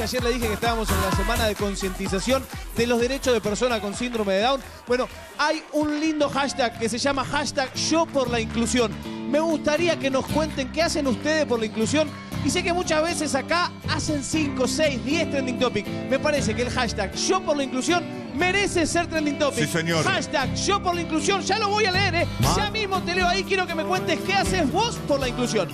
que ayer le dije que estábamos en la semana de concientización de los derechos de personas con síndrome de Down. Bueno, hay un lindo hashtag que se llama hashtag yo por la inclusión. Me gustaría que nos cuenten qué hacen ustedes por la inclusión. Y sé que muchas veces acá hacen 5, 6, 10 trending topic. Me parece que el hashtag yo por la inclusión merece ser trending topic. Sí, señor. Hashtag yo por la inclusión. Ya lo voy a leer, ¿eh? Ya mismo te leo ahí. Quiero que me cuentes qué haces vos por la inclusión.